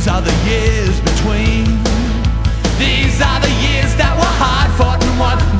These are the years between. These are the years that were hard fought and won.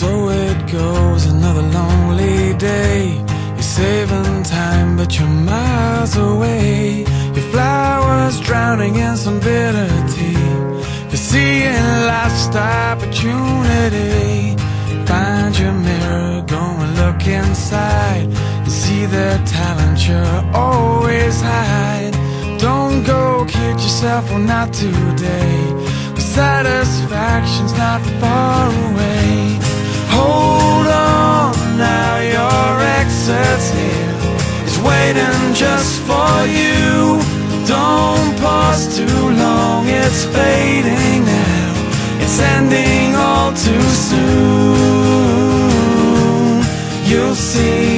So it goes, another lonely day. You're saving time, but you're miles away. Your flowers drowning in some bitter tea. You're seeing life's opportunity. Find your mirror, go and look inside. You see the talent you're always hide. Don't go kid yourself, well, not today. Satisfaction's not far away. Hold on, now your exit's here. It's waiting just for you. Don't pause too long, it's fading now. It's ending all too soon. You'll see